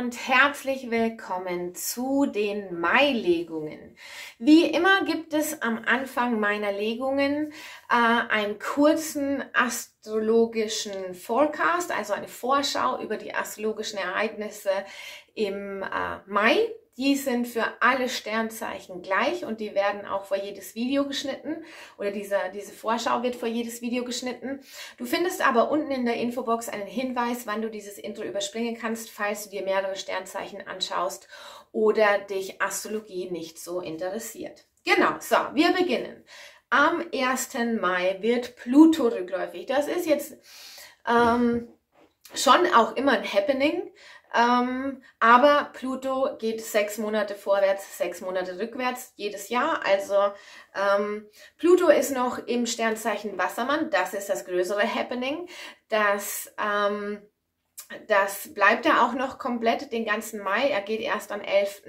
Und herzlich willkommen zu den Mai-Legungen. Wie immer gibt es am Anfang meiner Legungen äh, einen kurzen astrologischen Forecast, also eine Vorschau über die astrologischen Ereignisse im äh, Mai. Die sind für alle Sternzeichen gleich und die werden auch vor jedes Video geschnitten oder diese, diese Vorschau wird vor jedes Video geschnitten. Du findest aber unten in der Infobox einen Hinweis, wann du dieses Intro überspringen kannst, falls du dir mehrere Sternzeichen anschaust oder dich Astrologie nicht so interessiert. Genau, so, wir beginnen. Am 1. Mai wird Pluto rückläufig. Das ist jetzt ähm, schon auch immer ein Happening. Ähm, aber Pluto geht sechs Monate vorwärts, sechs Monate rückwärts jedes Jahr. Also ähm, Pluto ist noch im Sternzeichen Wassermann. Das ist das größere Happening. Das ähm, das bleibt er auch noch komplett den ganzen Mai. Er geht erst am 11.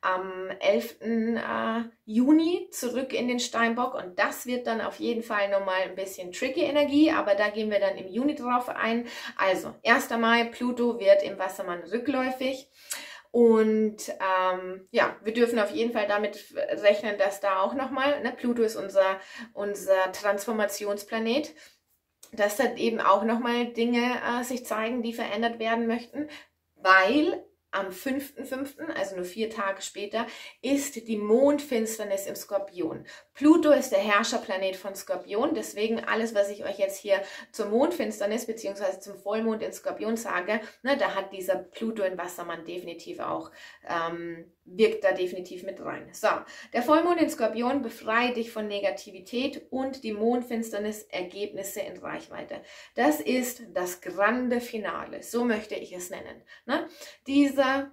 Am 11. Äh, Juni zurück in den Steinbock und das wird dann auf jeden Fall nochmal ein bisschen tricky Energie, aber da gehen wir dann im Juni drauf ein. Also 1. Mai, Pluto wird im Wassermann rückläufig. Und ähm, ja, wir dürfen auf jeden Fall damit rechnen, dass da auch nochmal, ne, Pluto ist unser, unser Transformationsplanet dass dann eben auch nochmal Dinge äh, sich zeigen, die verändert werden möchten, weil am 5.5., also nur vier Tage später, ist die Mondfinsternis im Skorpion. Pluto ist der Herrscherplanet von Skorpion, deswegen alles, was ich euch jetzt hier zur Mondfinsternis bzw. zum Vollmond in Skorpion sage, ne, da hat dieser Pluto in Wassermann definitiv auch, ähm, wirkt da definitiv mit rein. So, der Vollmond in Skorpion befreit dich von Negativität und die Mondfinsternis Ergebnisse in Reichweite. Das ist das grande Finale, so möchte ich es nennen. Ne? Dieser,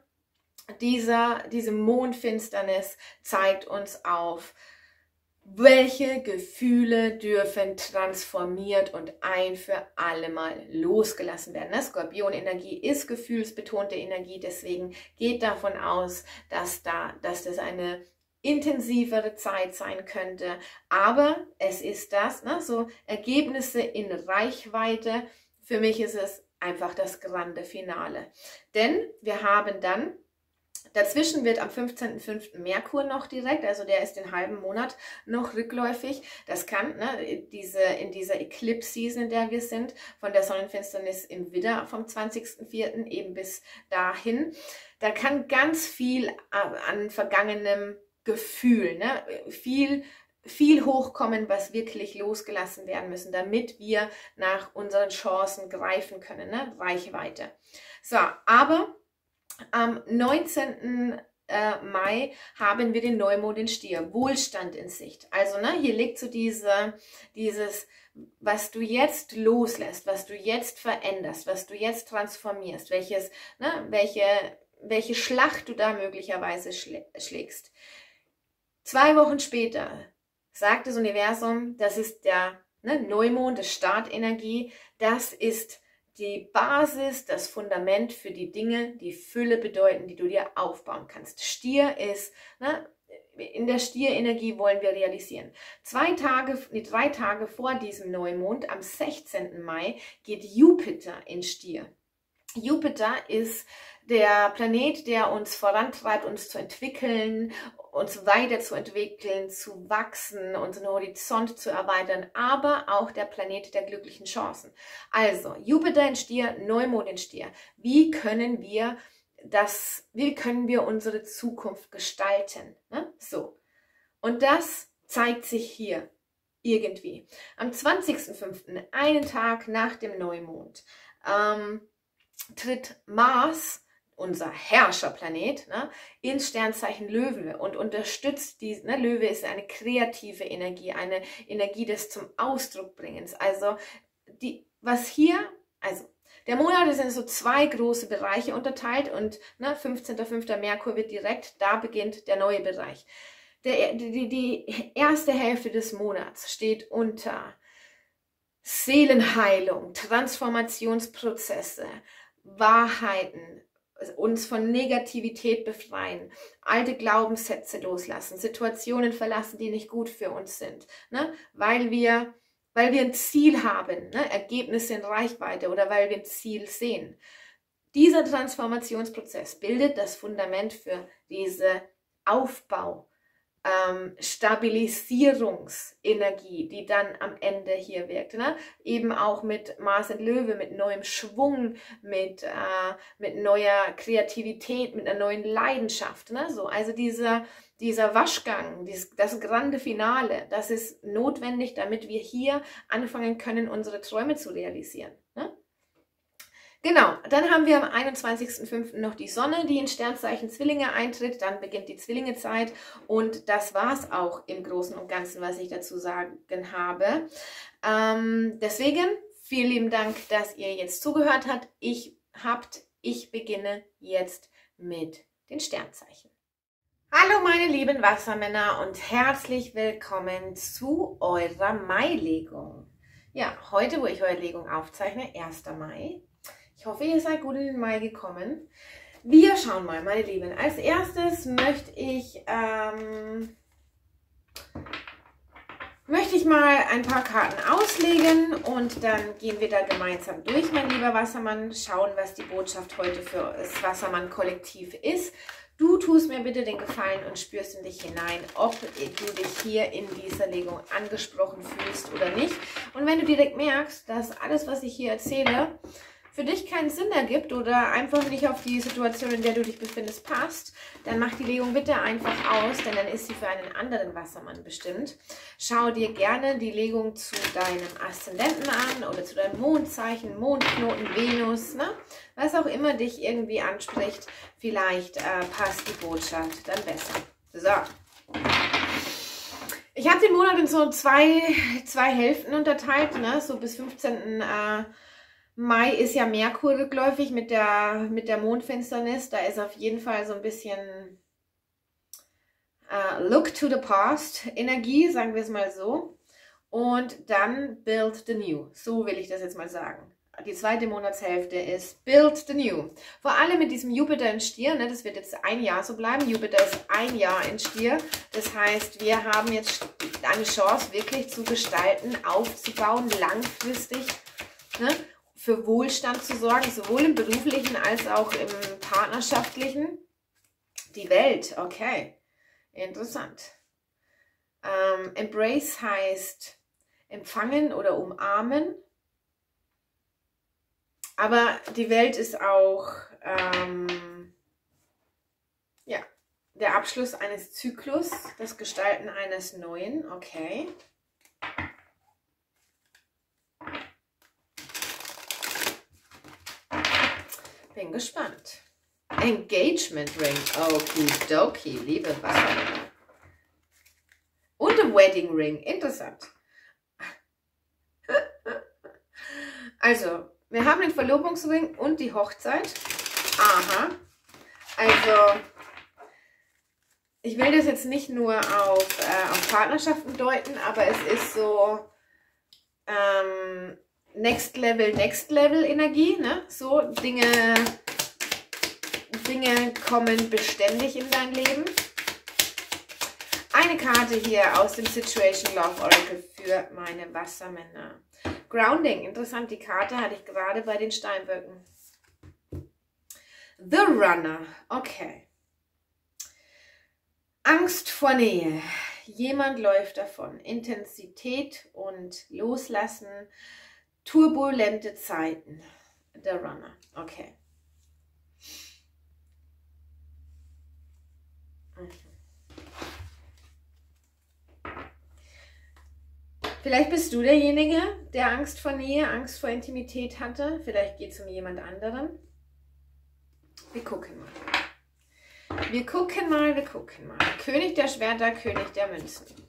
dieser, diese Mondfinsternis zeigt uns auf, welche Gefühle dürfen transformiert und ein für alle Mal losgelassen werden? Ne? Skorpionenergie ist gefühlsbetonte Energie, deswegen geht davon aus, dass, da, dass das eine intensivere Zeit sein könnte. Aber es ist das, ne? so Ergebnisse in Reichweite. Für mich ist es einfach das grande Finale. Denn wir haben dann Dazwischen wird am 15.05. Merkur noch direkt, also der ist den halben Monat noch rückläufig. Das kann ne, diese, in dieser Eclipse-Season, in der wir sind, von der Sonnenfinsternis im Widder vom 20.04. eben bis dahin, da kann ganz viel an vergangenem Gefühl, ne, viel viel hochkommen, was wirklich losgelassen werden müssen, damit wir nach unseren Chancen greifen können, ne? Reichweite. So, aber am 19. Äh, Mai haben wir den Neumond in Stier, Wohlstand in Sicht. Also ne, hier liegt so diese, dieses, was du jetzt loslässt, was du jetzt veränderst, was du jetzt transformierst, welches, ne, welche, welche Schlacht du da möglicherweise schlägst. Zwei Wochen später sagt das Universum, das ist der ne, Neumond, das Startenergie, das ist die Basis, das Fundament für die Dinge, die Fülle bedeuten, die du dir aufbauen kannst. Stier ist, ne, in der Stierenergie wollen wir realisieren. Zwei Tage, nee, drei Tage vor diesem Neumond, am 16. Mai, geht Jupiter in Stier. Jupiter ist der Planet, der uns vorantreibt, uns zu entwickeln, uns weiterzuentwickeln, zu wachsen, unseren Horizont zu erweitern, aber auch der Planet der glücklichen Chancen. Also Jupiter in Stier, Neumond in Stier. Wie können wir das, wie können wir unsere Zukunft gestalten? Ne? So. Und das zeigt sich hier irgendwie. Am 20.05., einen Tag nach dem Neumond, ähm, tritt Mars unser Herrscherplanet, ne, ins Sternzeichen Löwe und unterstützt die, ne, Löwe ist eine kreative Energie, eine Energie des zum Ausdruck bringens. Also die, was hier, also der Monat ist in so zwei große Bereiche unterteilt und ne, 15.05. Merkur wird direkt, da beginnt der neue Bereich. Der, die, die erste Hälfte des Monats steht unter Seelenheilung, Transformationsprozesse, Wahrheiten, uns von Negativität befreien, alte Glaubenssätze loslassen, Situationen verlassen, die nicht gut für uns sind, ne? weil wir weil wir ein Ziel haben, ne? Ergebnisse in Reichweite oder weil wir ein Ziel sehen. Dieser Transformationsprozess bildet das Fundament für diese Aufbau, ähm, Stabilisierungsenergie, die dann am Ende hier wirkt. Ne? Eben auch mit Mars und Löwe, mit neuem Schwung, mit, äh, mit neuer Kreativität, mit einer neuen Leidenschaft. Ne? So, also dieser, dieser Waschgang, dieses, das grande Finale, das ist notwendig, damit wir hier anfangen können, unsere Träume zu realisieren. Genau, dann haben wir am 21.05. noch die Sonne, die in Sternzeichen Zwillinge eintritt. Dann beginnt die Zwillingezeit und das war es auch im Großen und Ganzen, was ich dazu sagen habe. Ähm, deswegen vielen lieben Dank, dass ihr jetzt zugehört habt. Ich habt. Ich beginne jetzt mit den Sternzeichen. Hallo meine lieben Wassermänner und herzlich willkommen zu eurer Mai-Legung. Ja, heute, wo ich eure Legung aufzeichne, 1. Mai, ich hoffe, ihr seid gut in den Mai gekommen. Wir schauen mal, meine Lieben. Als erstes möchte ich, ähm, möchte ich mal ein paar Karten auslegen und dann gehen wir da gemeinsam durch, mein lieber Wassermann. Schauen, was die Botschaft heute für das Wassermann-Kollektiv ist. Du tust mir bitte den Gefallen und spürst in dich hinein, ob du dich hier in dieser Legung angesprochen fühlst oder nicht. Und wenn du direkt merkst, dass alles, was ich hier erzähle, für dich keinen Sinn ergibt oder einfach nicht auf die Situation, in der du dich befindest, passt, dann mach die Legung bitte einfach aus, denn dann ist sie für einen anderen Wassermann bestimmt. Schau dir gerne die Legung zu deinem Aszendenten an oder zu deinem Mondzeichen, Mondknoten, Venus, ne? was auch immer dich irgendwie anspricht. Vielleicht äh, passt die Botschaft dann besser. So. Ich habe den Monat in so zwei, zwei Hälften unterteilt, ne? so bis 15. Äh, Mai ist ja Merkur rückläufig mit der, mit der Mondfinsternis. Da ist auf jeden Fall so ein bisschen uh, Look to the Past Energie, sagen wir es mal so. Und dann Build the New. So will ich das jetzt mal sagen. Die zweite Monatshälfte ist Build the New. Vor allem mit diesem Jupiter in Stier, ne, das wird jetzt ein Jahr so bleiben. Jupiter ist ein Jahr in Stier. Das heißt, wir haben jetzt eine Chance, wirklich zu gestalten, aufzubauen, langfristig. Ne? Für Wohlstand zu sorgen, sowohl im beruflichen als auch im partnerschaftlichen. Die Welt, okay, interessant. Ähm, embrace heißt empfangen oder umarmen. Aber die Welt ist auch ähm, ja, der Abschluss eines Zyklus, das Gestalten eines Neuen, okay. Bin gespannt. Engagement Ring. Okidoki, liebe Wassermänner. Und ein Wedding Ring. Interessant. Also, wir haben den Verlobungsring und die Hochzeit. Aha. Also, ich will das jetzt nicht nur auf, äh, auf Partnerschaften deuten, aber es ist so, ähm, Next Level, Next Level Energie. Ne? So Dinge, Dinge kommen beständig in dein Leben. Eine Karte hier aus dem Situation Love Oracle für meine Wassermänner. Grounding, interessant, die Karte hatte ich gerade bei den Steinböcken. The Runner, okay. Angst vor Nähe. Jemand läuft davon. Intensität und Loslassen Turbulente Zeiten. Der Runner. Okay. Mhm. Vielleicht bist du derjenige, der Angst vor Nähe, Angst vor Intimität hatte. Vielleicht geht es um jemand anderen. Wir gucken mal. Wir gucken mal, wir gucken mal. König der Schwerter, König der Münzen.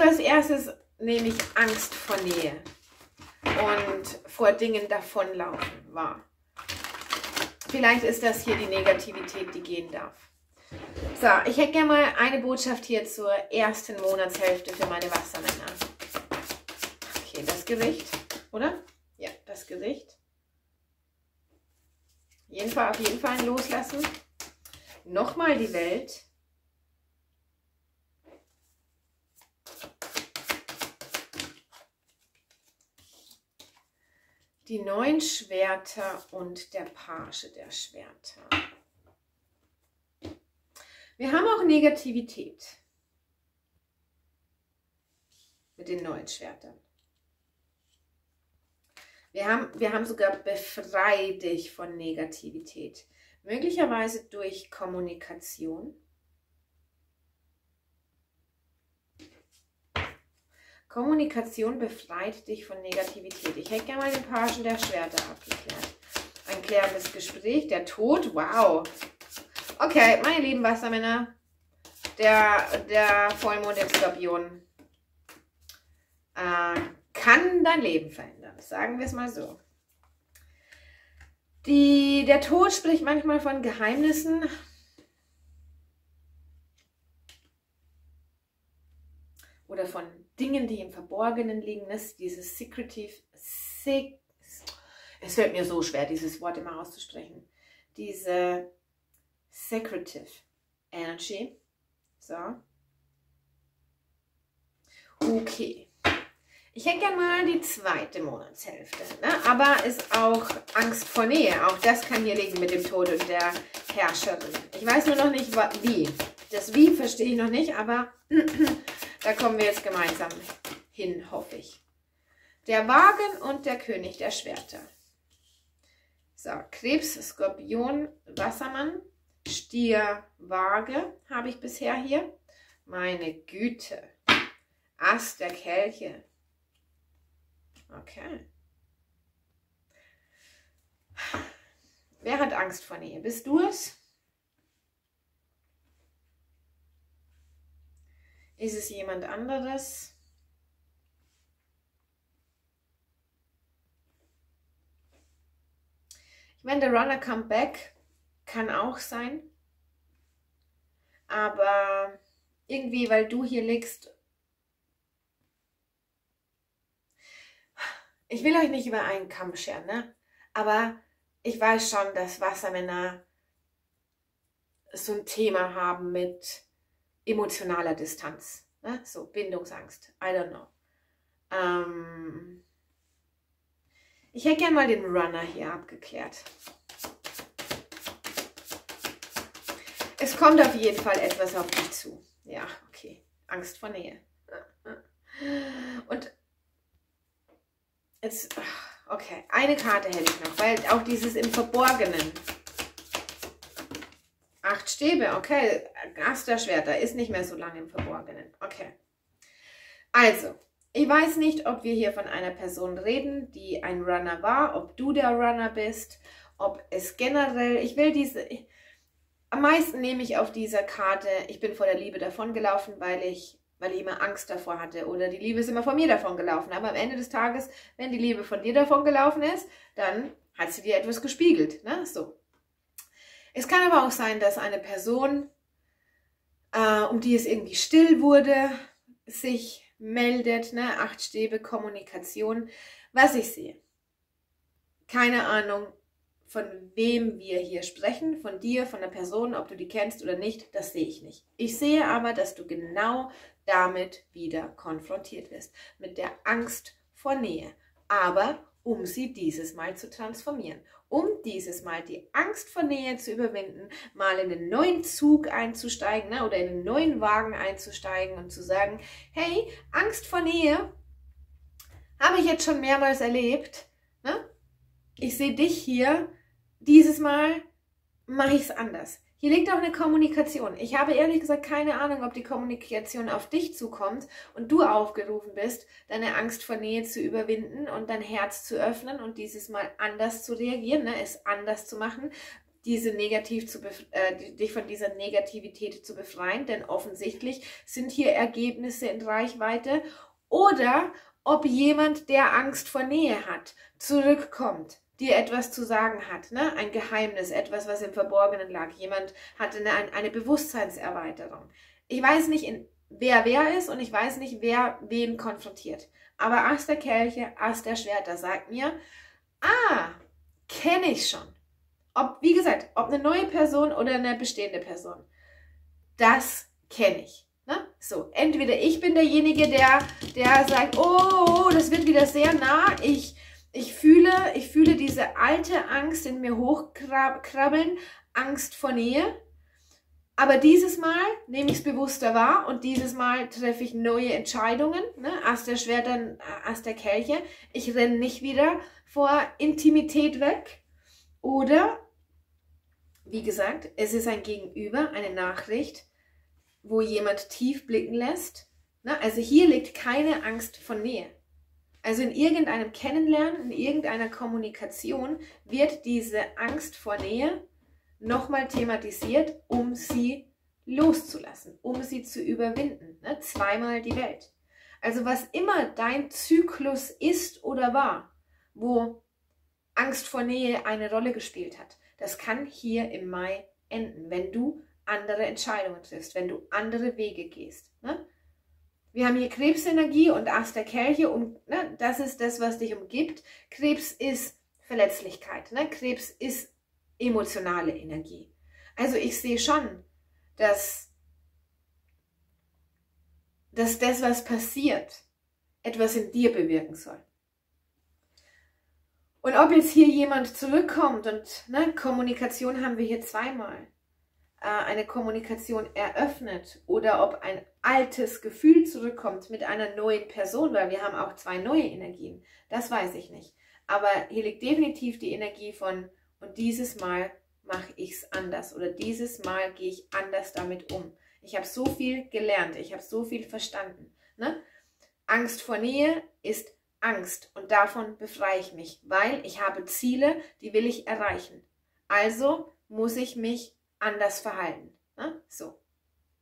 Also als erstes nehme ich Angst vor Nähe und vor Dingen davonlaufen wahr. Vielleicht ist das hier die Negativität, die gehen darf. So, ich hätte gerne mal eine Botschaft hier zur ersten Monatshälfte für meine Wassermänner. Okay, das Gesicht, oder? Ja, das Gesicht. Jeden Fall, auf jeden Fall loslassen. Nochmal die Welt. Die neun Schwerter und der Page der Schwerter. Wir haben auch Negativität mit den neuen Schwertern. Wir haben, wir haben sogar befrei dich von Negativität. Möglicherweise durch Kommunikation. Kommunikation befreit dich von Negativität. Ich hätte gerne mal den Pagen der Schwerter abgeklärt. Ein klärendes Gespräch, der Tod, wow. Okay, meine lieben Wassermänner, der, der Vollmond im Skorpion äh, kann dein Leben verändern. Sagen wir es mal so. Die, der Tod spricht manchmal von Geheimnissen. Oder von Dingen, die im Verborgenen liegen. Ist dieses Secretive. Sec, es fällt mir so schwer, dieses Wort immer auszusprechen. Diese Secretive Energy. So. Okay. Ich hätte gerne mal die zweite Monatshälfte. Ne? Aber ist auch Angst vor Nähe. Auch das kann hier liegen mit dem Tod und der Herrscherin. Ich weiß nur noch nicht, wie. Das Wie verstehe ich noch nicht, aber da kommen wir jetzt gemeinsam hin, hoffe ich. Der Wagen und der König der Schwerter. So, Krebs, Skorpion, Wassermann, Stier, Waage habe ich bisher hier. Meine Güte. Ast der Kelche, Okay. Wer hat Angst vor Nähe? Bist du es? Ist es jemand anderes? Ich meine, der Runner Come Back kann auch sein. Aber irgendwie, weil du hier liegst ich will euch nicht über einen Kamm scheren, ne? aber ich weiß schon, dass Wassermänner so ein Thema haben mit emotionaler Distanz. Ne? So Bindungsangst. I don't know. Ähm ich hätte gerne mal den Runner hier abgeklärt. Es kommt auf jeden Fall etwas auf dich zu. Ja, okay. Angst vor Nähe. Und Jetzt, okay, eine Karte hätte ich noch, weil auch dieses im Verborgenen. Acht Stäbe, okay. Gasterschwerter ist nicht mehr so lange im Verborgenen. Okay. Also, ich weiß nicht, ob wir hier von einer Person reden, die ein Runner war, ob du der Runner bist, ob es generell, ich will diese, am meisten nehme ich auf dieser Karte, ich bin vor der Liebe davongelaufen, weil ich weil ich immer Angst davor hatte oder die Liebe ist immer von mir davon gelaufen. Aber am Ende des Tages, wenn die Liebe von dir davon gelaufen ist, dann hat sie dir etwas gespiegelt. Ne? So. Es kann aber auch sein, dass eine Person, äh, um die es irgendwie still wurde, sich meldet, ne? acht Stäbe Kommunikation, was ich sehe. Keine Ahnung, von wem wir hier sprechen, von dir, von der Person, ob du die kennst oder nicht, das sehe ich nicht. Ich sehe aber, dass du genau damit wieder konfrontiert wirst, mit der Angst vor Nähe. Aber um sie dieses Mal zu transformieren, um dieses Mal die Angst vor Nähe zu überwinden, mal in einen neuen Zug einzusteigen ne, oder in einen neuen Wagen einzusteigen und zu sagen, hey, Angst vor Nähe habe ich jetzt schon mehrmals erlebt. Ne? Ich sehe dich hier, dieses Mal mache ich es anders. Hier liegt auch eine Kommunikation. Ich habe ehrlich gesagt keine Ahnung, ob die Kommunikation auf dich zukommt und du aufgerufen bist, deine Angst vor Nähe zu überwinden und dein Herz zu öffnen und dieses Mal anders zu reagieren, ne? es anders zu machen, diese negativ zu äh, dich von dieser Negativität zu befreien, denn offensichtlich sind hier Ergebnisse in Reichweite oder ob jemand, der Angst vor Nähe hat, zurückkommt dir etwas zu sagen hat, ne? ein Geheimnis, etwas, was im Verborgenen lag. Jemand hatte eine, eine Bewusstseinserweiterung. Ich weiß nicht, in, wer wer ist und ich weiß nicht, wer wen konfrontiert. Aber Ast der Kelche, Ast der Schwerter sagt mir, ah, kenne ich schon. Ob, wie gesagt, ob eine neue Person oder eine bestehende Person. Das kenne ich. Ne? So, entweder ich bin derjenige, der, der sagt, oh, das wird wieder sehr nah, ich ich fühle, ich fühle diese alte Angst in mir hochkrabbeln, Angst vor Nähe. Aber dieses Mal nehme ich es bewusster wahr und dieses Mal treffe ich neue Entscheidungen. Ne? Ass der Schwerter, Ass der Kelche. Ich renne nicht wieder vor Intimität weg. Oder, wie gesagt, es ist ein Gegenüber, eine Nachricht, wo jemand tief blicken lässt. Ne? Also hier liegt keine Angst vor Nähe. Also in irgendeinem Kennenlernen, in irgendeiner Kommunikation wird diese Angst vor Nähe nochmal thematisiert, um sie loszulassen, um sie zu überwinden. Ne? Zweimal die Welt. Also was immer dein Zyklus ist oder war, wo Angst vor Nähe eine Rolle gespielt hat, das kann hier im Mai enden, wenn du andere Entscheidungen triffst, wenn du andere Wege gehst. Ne? Wir haben hier Krebsenergie und Ast der Kelche und ne, das ist das, was dich umgibt. Krebs ist Verletzlichkeit. Ne? Krebs ist emotionale Energie. Also ich sehe schon, dass, dass das, was passiert, etwas in dir bewirken soll. Und ob jetzt hier jemand zurückkommt und ne, Kommunikation haben wir hier zweimal. Äh, eine Kommunikation eröffnet oder ob ein altes Gefühl zurückkommt mit einer neuen Person, weil wir haben auch zwei neue Energien. Das weiß ich nicht. Aber hier liegt definitiv die Energie von, und dieses Mal mache ich es anders oder dieses Mal gehe ich anders damit um. Ich habe so viel gelernt, ich habe so viel verstanden. Ne? Angst vor Nähe ist Angst und davon befreie ich mich, weil ich habe Ziele, die will ich erreichen. Also muss ich mich anders verhalten. Ne? So,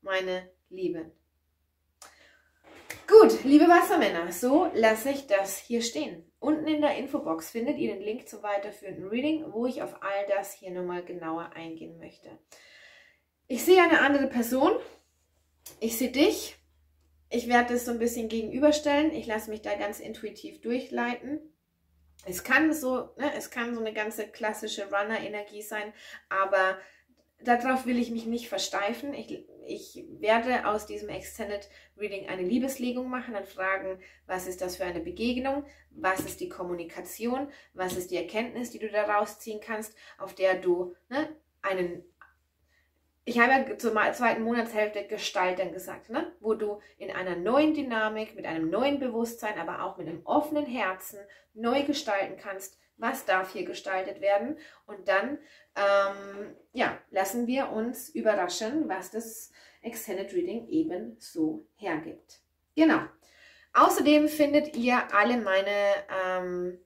meine Lieben. Gut, liebe Wassermänner, so lasse ich das hier stehen. Unten in der Infobox findet ihr den Link zum weiterführenden Reading, wo ich auf all das hier nochmal genauer eingehen möchte. Ich sehe eine andere Person. Ich sehe dich. Ich werde das so ein bisschen gegenüberstellen. Ich lasse mich da ganz intuitiv durchleiten. Es kann so, ne, es kann so eine ganze klassische Runner-Energie sein, aber darauf will ich mich nicht versteifen. Ich, ich werde aus diesem Extended Reading eine Liebeslegung machen und fragen, was ist das für eine Begegnung, was ist die Kommunikation, was ist die Erkenntnis, die du daraus ziehen kannst, auf der du ne, einen ich habe ja zur zweiten Monatshälfte Gestalten gesagt, ne? wo du in einer neuen Dynamik, mit einem neuen Bewusstsein, aber auch mit einem offenen Herzen neu gestalten kannst, was darf hier gestaltet werden. Und dann ähm, ja, lassen wir uns überraschen, was das Extended Reading eben so hergibt. Genau. Außerdem findet ihr alle meine ähm,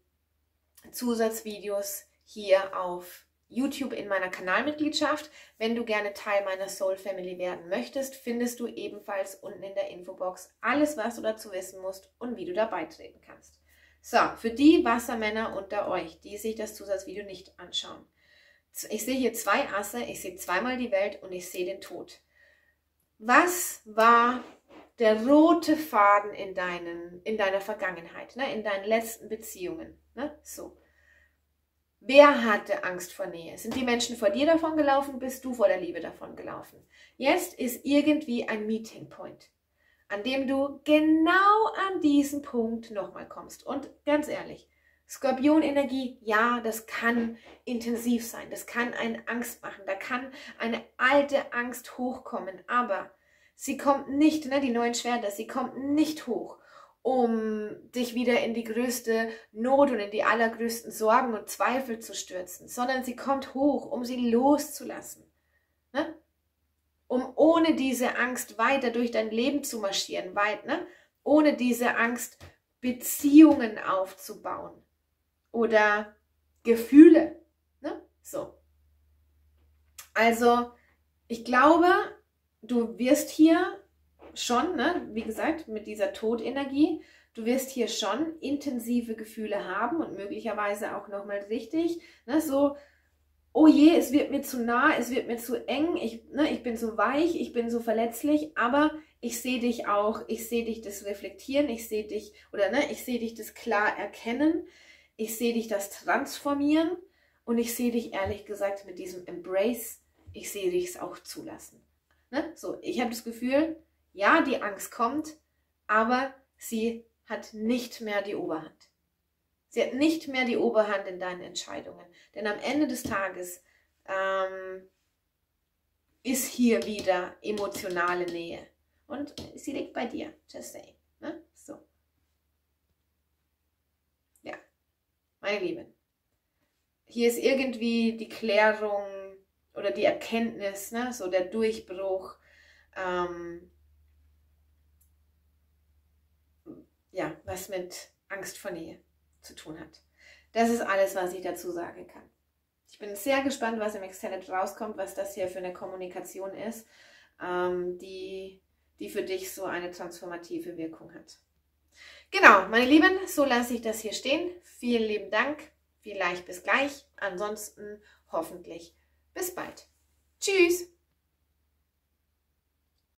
Zusatzvideos hier auf YouTube in meiner Kanalmitgliedschaft. Wenn du gerne Teil meiner Soul Family werden möchtest, findest du ebenfalls unten in der Infobox alles, was du dazu wissen musst und wie du da beitreten kannst. So, für die Wassermänner unter euch, die sich das Zusatzvideo nicht anschauen. Ich sehe hier zwei Asse, ich sehe zweimal die Welt und ich sehe den Tod. Was war der rote Faden in, deinen, in deiner Vergangenheit, ne? in deinen letzten Beziehungen? Ne? So. Wer hatte Angst vor Nähe? Sind die Menschen vor dir davon gelaufen? Bist du vor der Liebe davon gelaufen? Jetzt ist irgendwie ein Meeting Point, an dem du genau an diesen Punkt nochmal kommst. Und ganz ehrlich, Skorpionenergie, ja, das kann intensiv sein, das kann einen Angst machen, da kann eine alte Angst hochkommen, aber sie kommt nicht, ne, die neuen Schwerter, sie kommt nicht hoch, um dich wieder in die größte Not und in die allergrößten Sorgen und Zweifel zu stürzen, sondern sie kommt hoch, um sie loszulassen. Ne? Um ohne diese Angst weiter durch dein Leben zu marschieren, weit, ne? ohne diese Angst Beziehungen aufzubauen oder Gefühle. Ne? So. Also, ich glaube, du wirst hier schon, ne, wie gesagt, mit dieser Todenergie, du wirst hier schon intensive Gefühle haben und möglicherweise auch nochmal richtig, ne, so, oh je, es wird mir zu nah, es wird mir zu eng, ich, ne, ich bin so weich, ich bin so verletzlich, aber ich sehe dich auch, ich sehe dich das reflektieren, ich sehe dich, oder ne, ich sehe dich das klar erkennen, ich sehe dich das transformieren und ich sehe dich ehrlich gesagt mit diesem Embrace, ich sehe dich es auch zulassen. Ne? So, ich habe das Gefühl, ja, die Angst kommt, aber sie hat nicht mehr die Oberhand. Sie hat nicht mehr die Oberhand in deinen Entscheidungen. Denn am Ende des Tages ähm, ist hier wieder emotionale Nähe. Und sie liegt bei dir. Just saying. Ne? So. Ja. Meine Lieben. Hier ist irgendwie die Klärung oder die Erkenntnis, ne? so der Durchbruch. Ähm, ja, was mit Angst vor Nähe zu tun hat. Das ist alles, was ich dazu sagen kann. Ich bin sehr gespannt, was im Extended rauskommt, was das hier für eine Kommunikation ist, ähm, die, die für dich so eine transformative Wirkung hat. Genau, meine Lieben, so lasse ich das hier stehen. Vielen lieben Dank. Vielleicht bis gleich. Ansonsten hoffentlich bis bald. Tschüss.